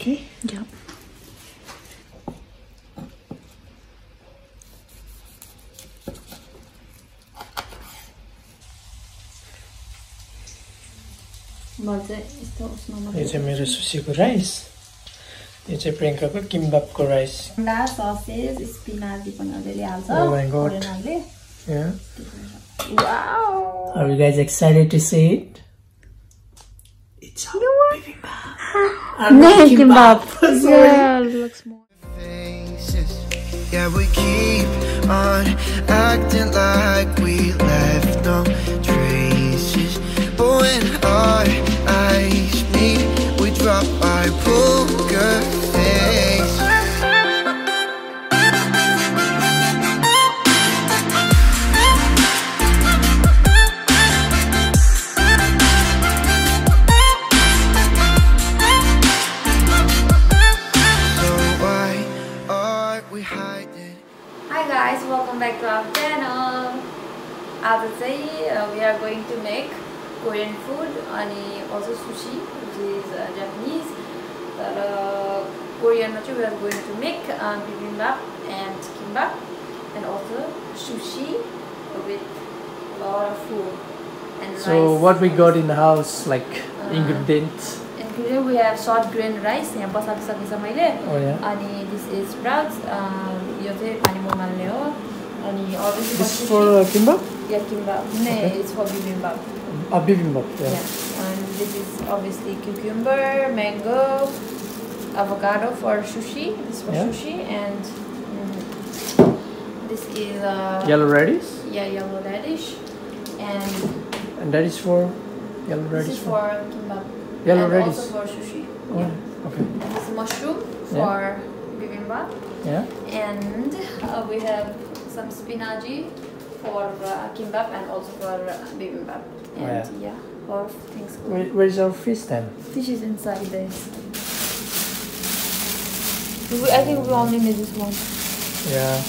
Okay. उसमा यो चाहिँ मेरो सुसीको राइस यो चाहिँ प्रियङ्काको किम्बापको राइस अन्डा ससेज स्पिनाची पनि अलिअलि हाल्छ my God. कोरियनरले Yeah. Wow! Are you guys excited to see it? It's bibimbap. kimbap. Sorry. Yeah, looks more. Yeah, we keep on acting like we left no traces. But when our welcome back to our channel. as I say uh, we are going to make Korean food and also sushi which is uh, Japanese. but uh, Korean we are going to make uh, bibimbap and kimbap and also sushi with a lot of food and so rice. what we got in the house like uh-huh. ingredients? Including we have short grain rice यहाँ बसाल्नु सकिन्छ मैले Oh yeah. अनि this is sprouts यो चाहिँ पानी मोमाल्ने हो अनि This is for uh, kimbap? Yeah kimbap नै Okay. It's for bibimbap Uh, bibimbap. Yeah. Yeah, and this is obviously cucumber, mango, avocado for sushi. This is for Yeah. sushi, and mm, this is uh, Yellow radish, yeah yellow radish, and and that is for yellow this radish. is for kimbap. Yellow and radish. also for sushi. Oh, Yeah. okay. This is mushroom Yeah. for bibimbap. Yeah. and uh, we have some spinach for uh, kimbap and also for uh, bibimbap. And yeah. yeah, lot of things. Where, where is our fish then? Fish is inside this. We, I think we only need this one. Yeah.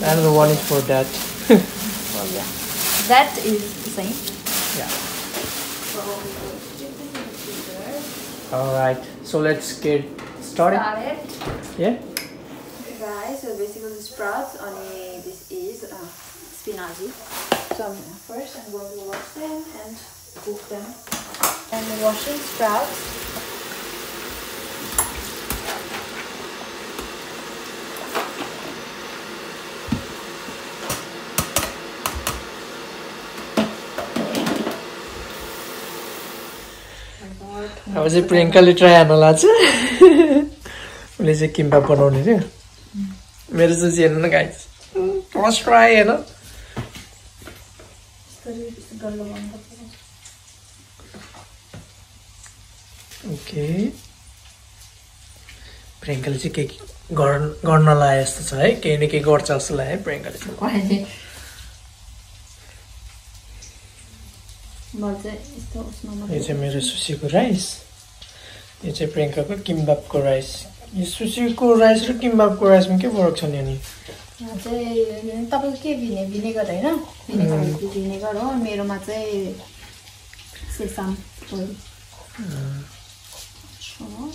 Yeah, Another one is for that. Well, yeah. That is the same. yeah. So we will put it in the freezer. All right. So let's get started. Start. Yeah. Guys, so basically the sprouts only this is uh, spinach. So I'm, first I'm going to wash them and cook them. And washing sprouts. अब चाहिँ प्रियङ्काले try horn लाग्छ। उसले चाहिँ किम्बा बनाउने थियो। मेरो चाहिँ हेर्नु न गाई फर्स्ट ट्राई हेर्न। ओके प्रियङ्काले चाहिँ केही गर्न गर्न लाए जस्तो छ है। केही न केही गर्छ जस्तो लाग्यो प्रियङ्काले चाहिँ म चाहिँ यस्तो उसमा यो चाहिँ मेरो सुसीको राइस यो चाहिँ प्रियङ्काको किम्बापको राइस यो सुसीको राइस र किम्बापको राइसमा के फरक छ नि अनि तपाईँको के भिने भिनेगर होइन भिनेगर हो मेरोमा चाहिँ सेसाम ओइल हो।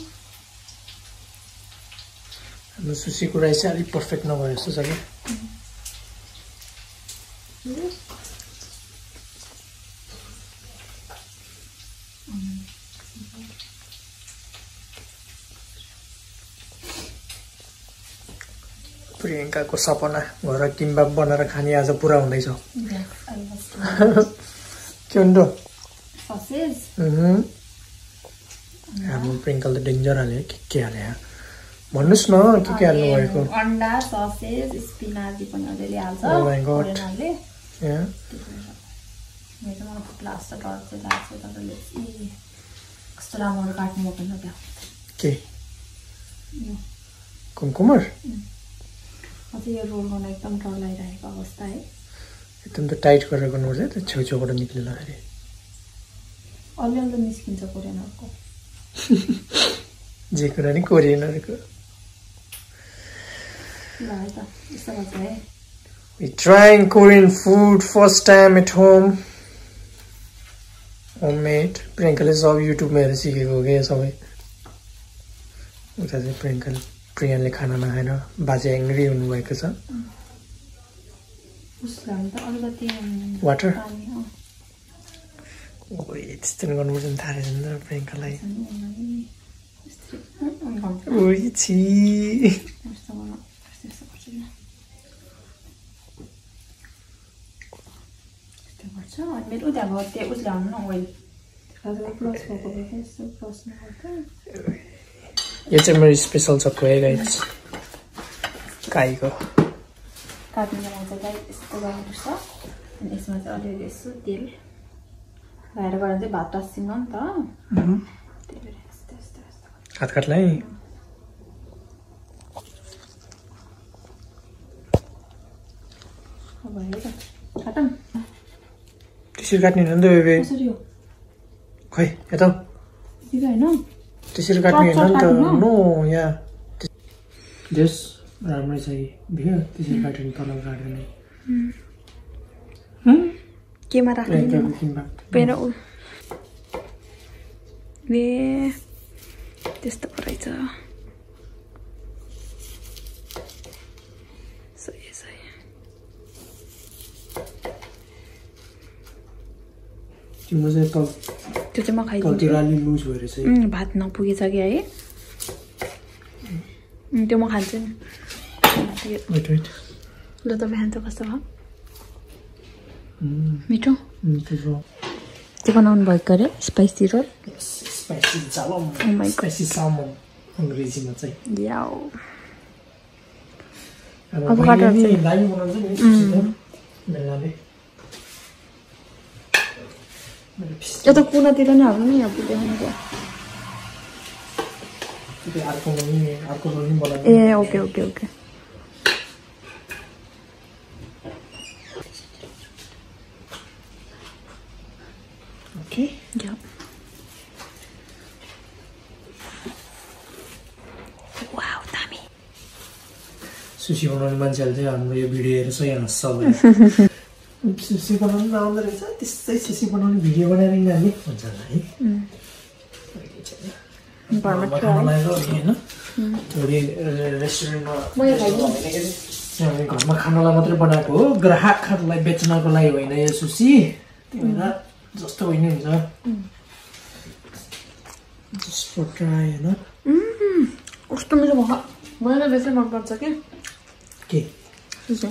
हाम्रो सुसीको राइस चाहिँ अलिक पर्फेक्ट नभए जस्तो छ कि प्रियङ्काको सपना घर किम्बाप बनाएर खाने आज पुरा हुँदैछ। के. हाम्रो प्रियङ्काले त डेन्जर हाल्यो के के हाल्यो भन्नुहोस् न के के हाल्नु भएको? अनि अन्डा ससेज स्पिनाची पनि अलिअलि हाल्छ। Oh डर चाहिँ लाग्छ तपाईँले। कस्तो राम्रो काट्नु के? कुमकुमर? चाहिँ यो रोल गर्न एकदम डर लागिरहेको अवस्था है। एकदम त टाइट गरेर गर्नुपर्छ है त्यो छेउछेउबाट निक्लिँदा अरे अलिअलि त निस्किन्छ कोरियनहरूको। जे कुरा नि कोरियनहरूको। है है। We trying Korean food first time at home. Homemade. प्रियङ्काले सब युट्युबमा हेरेर सिकेको हो क्या सबै? उता चाहिँ प्रियङ्का प्रियाले खाना नखाएर बाजे एङ्ग्री हुनुभएको छ। वाटर त्यस्तो गर्नुपर्छ नि थाहा रहेछ नि त प्रियङ्कालाई। मेरो उता उसले न ओइल प्लस प्लस यो चाहिँ मेरो स्पेसल छ खोए गाइस गाईको काट्ने बेला चाहिँ गाई यस्तो गर्नुपर्छ अनि यसमा चाहिँ अलिअलि यसो तेल लगाएर चाहिँ भात टाँसिन्न नि त त्यही भएर यस्तो यस्तो यस्तो हात काट्लाई त्यसरी काट्ने होइन नि त बेबे कसरी हो खै यता होइन त्यसरी काट्ने चट- होइन नि चट त काट्नु? नो या जस राम्रै छ कि भयो त्यसरी काट्यो भने तल काट्दैन केमा राख्ने प्रियङ्काको किम्बा पेन उ ए त्यस्तो पो रहेछ सही सही तिम्रो चाहिँ तल त्यो चाहिँ म खाइदिन्छु। अलि लुज भएर चाहिँ। भात नपुगेछ कि है। त्यो म खान्छु। नि ल तपाईँ खान्छ कस्तो भयो? मिठो? त्यो त्यो बनाउनु भएको अरे स्पाइसी रोल। Oh अङ्ग्रेजीमा चाहिँ याउ अब Avocado मैले चाहिँ- नि दामी बनाउँछु नि सुशीला, बेलाले मैले फिस- यता कुनातिर नै हाल्नु नि नि बनाउनु ए ओके ओके ओके या दामी सुसी बनाउने मान्छेहरूले चाहिँ हाम्रो यो भिडियो हेरेर सही हाँस्छ सुसी बनाउनु नआउँदो रहेछ। त्यस्तै सुसी बनाउने भिडियो बनाएर यिनीहरूले हुन्छ होला है। घरमा खानलाई मात्रै बनाएको हो। ग्राहकहरूलाई बेच्नको लागि होइन यो सुसी। त्यही भएर जस्तो होइन हुन्छ। फर ट्राई होइन। कस्तो मिठो भयो मलाई बेसी मनपर्छ कि? के? सुसी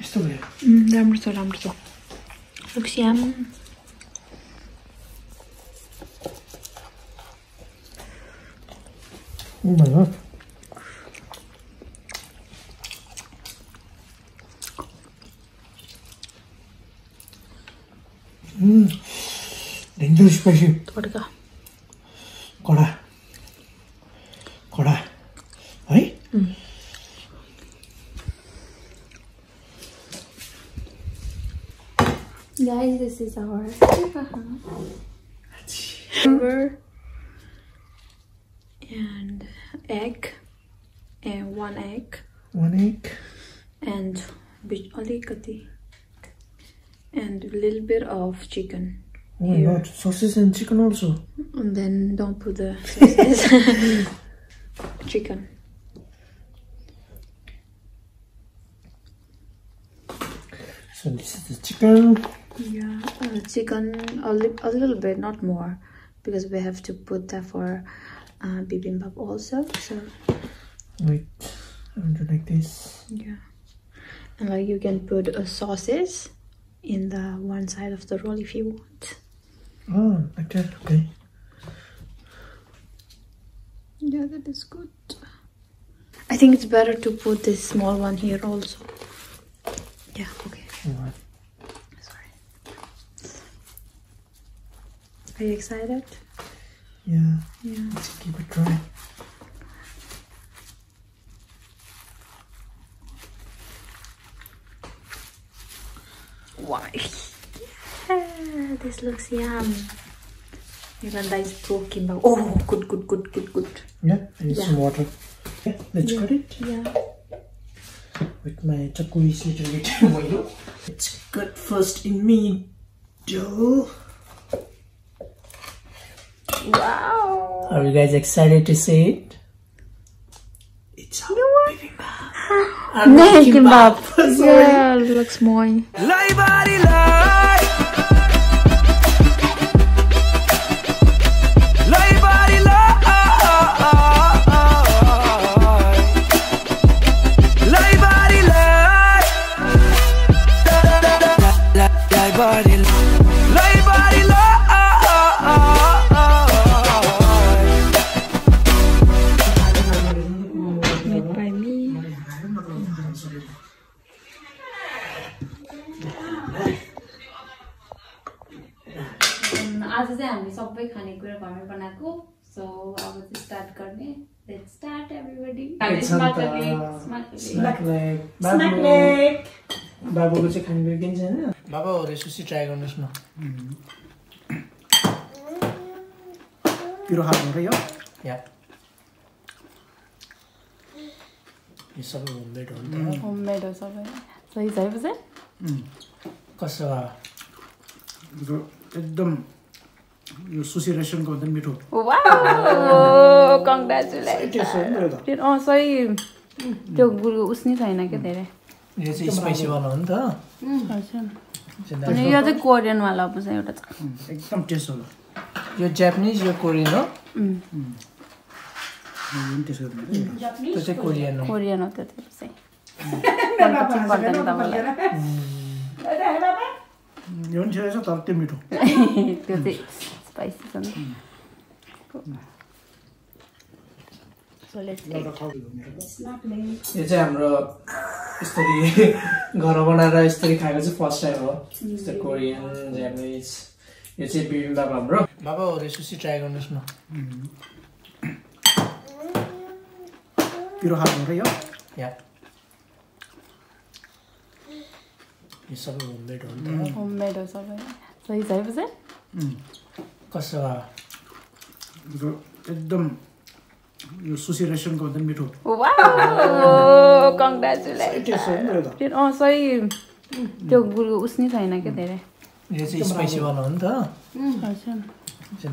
यस्तो भयो राम्रो छ राम्रो छ सुक्स्याम उम्, भयो डेन्जर स्पाइसी तड्का कडा This is our paper. Sugar and egg and one egg. One egg. And and a little bit of chicken. Oh my god, sausage and chicken also. And then don't put the sausages. chicken. So this is the chicken yeah uh, chicken a, li- a little bit not more because we have to put that for uh, bibimbap also so Wait, I'm do like this. Yeah. And like you can put a sauces in the one side of the roll if you want. Oh, like that. Okay. Yeah, that is good. I think it's better to put this small one here also. Yeah, okay. Are you excited? Yeah. Yeah. Let's keep it dry. Why? Yeah, this looks yum. Even that is broken, but oh, good, good, good, good, good. Yeah. I need Yeah. some water. Yeah. Let's Yeah. cut it. Yeah. with my turquoise little bit. Let's cut first in middle. Wow. Are you guys excited to see it? It's a no. bibimbap. Bibimbap. Yeah, it looks mooi. बाबुको चाहिँ खानु केही छैन बाबा हो रे सुसी try गर्नुहोस् न पिरो खानु र यो या यो सबै होममेड हो नि त होममेड हो सबै सही छ है यो एकदम यो सुसी रेस्टुरेन्टको भन्दा मिठो वाउ नि सही त्यो गुरु उस्नी छैन क्या धेरै? यो चाहिँ स्पाइसी वाला हो नि त। अनि यो चाहिँ कोरियनवाला पो छ एउटा एकदम टेस्ट हो। यो जापानिज यो कोरियन हो। त्यो चाहिँ कोरियन हो। कोरियन हो त्यो चाहिँ। यो पनि ठिकै छ तर त्यो मिठो त्यो चाहिँ स्पाइसी छ यो चाहिँ हाम्रो यसरी घर बनाएर यसरी खाएको चाहिँ फर्स्ट टाइम हो यस्तो कोरियन जापानिज यो चाहिँ बिबिम्बाप हाम्रो बाबा हो रे सुसी ट्राई गर्नुहोस् न पिरो खानु र यो या यो सबै होममेड हो नि त होममेड हो सबै सही छ है पछि उम्, कस्तो एकदम यो सुसी रेस्टुरेन्टको भन्दा मिठो कङ्ग्रेचुलेसन सही त्यो गुरु उस्नी छैन क्या धेरै यो चाहिँ स्पाइसी वाला हो नि त।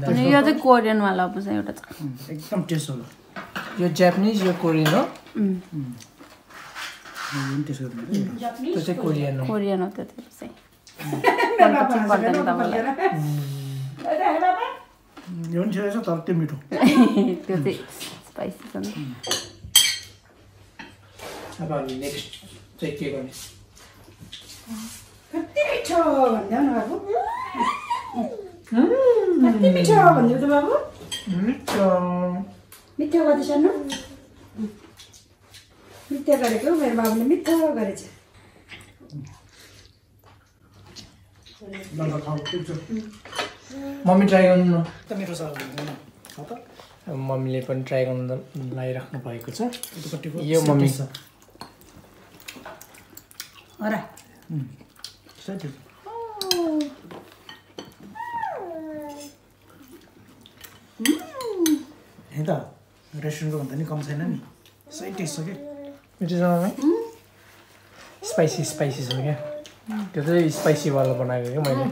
अनि यो चाहिँ कोरियनवाला पो छ एउटा एकदम टेस्ट हो यो जापानिज यो कोरियन हो गर्नु त्यो चाहिँ कोरियन हो कोरियन हो त्यो चाहिँ यो पनि ठिकै छ तर त्यो मिठो त्यो चाहिँ स्पाइसी छ नि अब हामी नेक्स्ट चाहिँ के गर्ने कति मिठो भनिदेऊ न बाबु कति मिठो भनिदेऊ त बाबु मिठो मिठो न मिठो गरेको मेरो बाबुले मिठो गरेछ। मम्मी ट्राई गर्नु मिठो छ त। अब मम्मीले पनि ट्राई गर्नु लगाइराख्नु भएको छ। यो मम्मी। छ है त। रेस्टुरेन्टको भन्दा नि कम छैन नि। सही टेस्ट छ कि? मिठो छ मम्मी स्पाइसी स्पाइसी छ क्या त्यो चाहिँ स्पाइसीवाला बनाएको क्या मैले।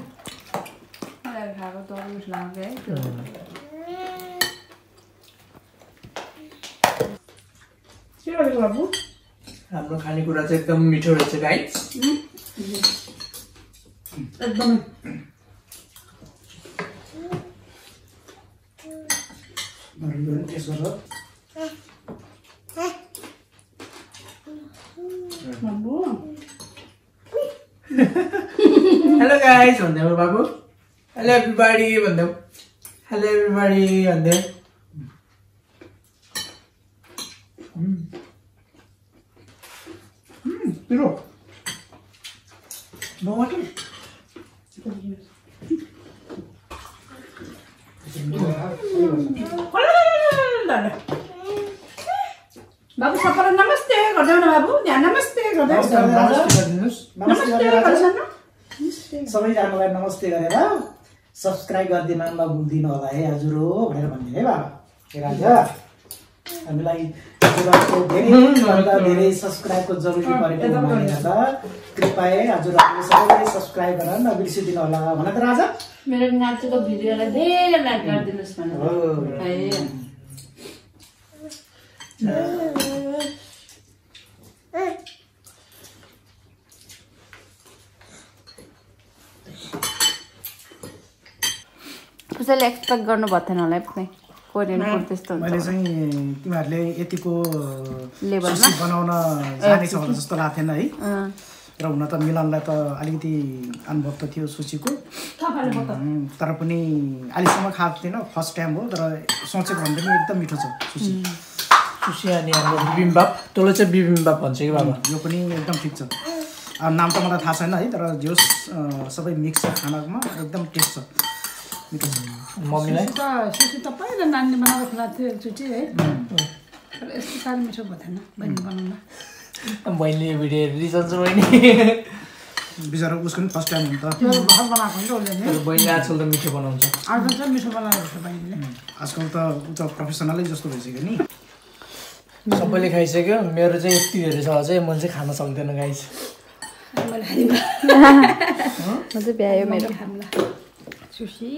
हाम्रो खानेकुरा चाहिँ एकदम मिठो रहेछ गाइस एकदमै। अरू यो पनि टेस्ट गरेर बाबु हेलो गाइस भन्दै बाबु हेलो एभ्रिबाडी भन्दै हेलो एभ्रिबाडी भन्दै पिरो नवाटर बाबु सबैलाई नमस्ते गरिदेऊ न बाबु? त्यहाँ नमस्ते गरिदेऊ सबैजनालाई नमस्ते गरेर सब्सक्राइब गरिदिन नभुलिदिनु होला है हजुर हो भनेर भनिदिनु है बाबा। राजा हामीलाई धेरैभन्दा धेरै सब्सक्राइबको जरुरी परेको हुनाले कृपया हजुरहरूले सबैले सब्सक्राइब गरेर नबिर्सिदिनु होला। भन त राजा। मेरो नाचेको भिडियोलाई धेरै लाइक गरिदिनुहोस् भनेर। कसैले एक्सपेक्ट गर्नुभएको थिएन होला है कोरियन फुड त्यस्तो मैले चाहिँ तिमीहरूले यतिको लेभलमा? बनाउन जानेछ भने जस्तो लाग्थेन है। र हुन त मिलनलाई त अलिकति अनुभव त थियो सुसीको तर पनि अहिलेसम्म खाएको थिएन फर्स्ट टाइम हो तर सोचेको भन्दा पनि एकदम मिठो छ सुसी सुसी अनि हाम्रो बिबिम्बाप तँलाई चाहिँ बिबिम्बाप भन्छ कि बाबा? यो पनि एकदम ठिक छ। नाम त मलाई थाहा छैन है तर जे होस् अँ, सबै मिक्स छ खानामा एकदम टेस्ट छ। मम्मीलाई सुसी त पहिला नानीले बनाएर खुवाएको थियो एकचोटि है। तर यस्तो साह्रो मिठो भएको थिएन बहिनी बनाउन बहिनीले भिडियो रिसाउँछ बहिनी। बिचरा उसको पनि फर्स्ट टाइम हो नि त। त्यो भर्खर बनाएको नि त उसले नि। तर बहिनीले आजकल त मिठो बनाउँछ। अर्को चाहिँ मिठो बनाएको छ बहिनीले। आजकल त ऊ त प्रोफेसनलै जस्तो भइसक्यो नि। सबैले खाइसक्यो। मेरो चाहिँ यति धेरै छ अझै म चाहिँ खान सक्दैन गाइस मैले भ्यायो मेरो। सुसी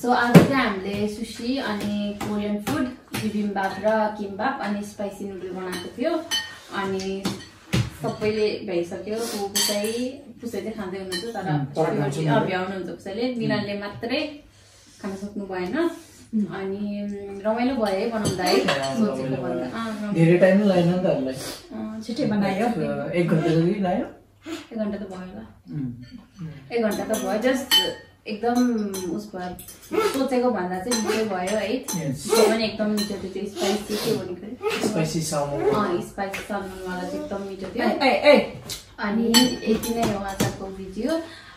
सो आज चाहिँ हामीले सुसी अनि कोरियन फुड बिबिम्बाप र किम्बाप अनि स्पाइसी नुडल बनाएको थियो। अनि सबैले भ्याइसक्यो। को पुसै पुसै चाहिँ खाँदै हुनुहुन्छ तर भ्याउनुहुन्छ पुसैले। मिलनले मात्रै खान सक्नु भएन। अनि रमाइलो भयो है बनाउँदा है। धेरै टाइम लागेन नि त हामीलाई अँ, छिटै बनायो एक घन्टा जति लाग्यो एक घन्टा त भयो होला एक घन्टा त भयो जस्ट एकदम उस भयो सोचेको भन्दा चाहिँ मिठै भयो है त्यो पनि एकदम मिठो थियो त्यो स्पाइसी के भनेको? स्पाइसी सामो अँ स्पाइसी सालमनवाला चाहिँ एकदम मिठो थियो अनि यति नै हो आजको भिडियो